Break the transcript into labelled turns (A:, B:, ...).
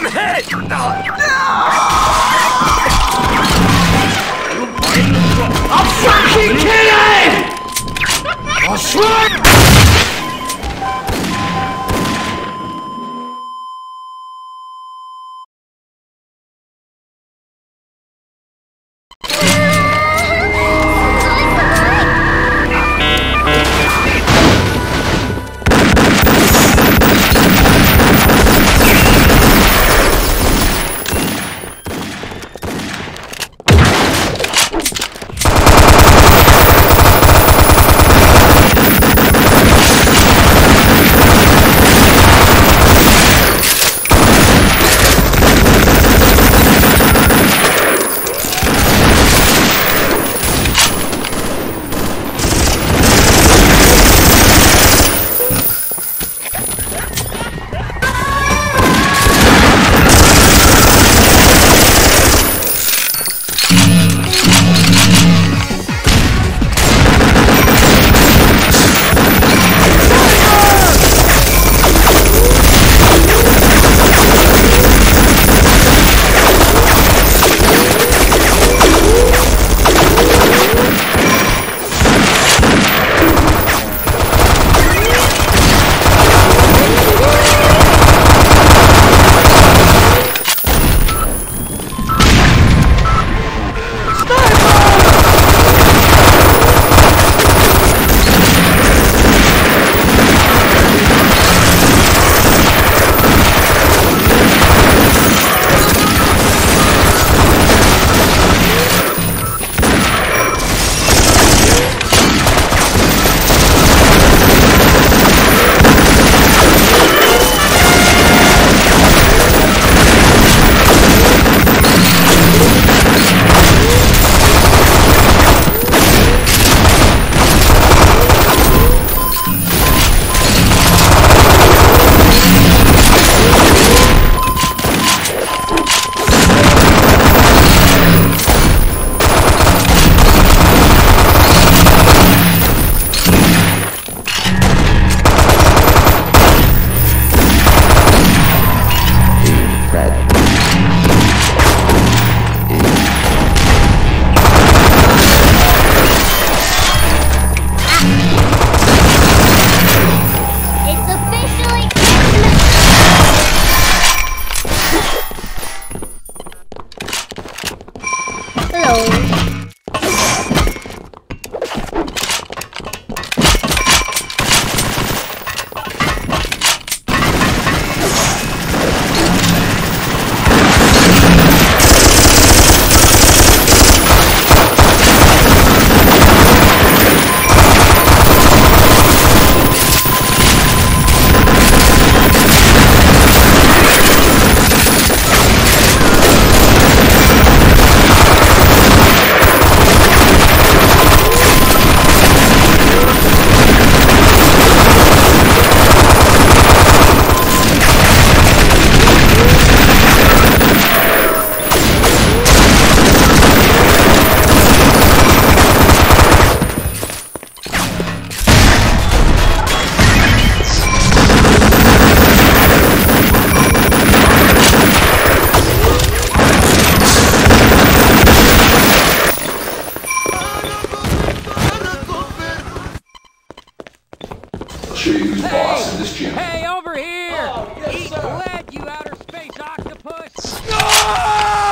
A: I'm hit!
B: I'm fucking kidding! I swear!
C: Yeah.
B: Oh.
A: Oh!